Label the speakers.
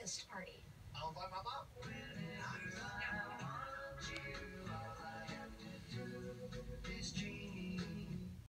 Speaker 1: breakfast party.
Speaker 2: I'll invite my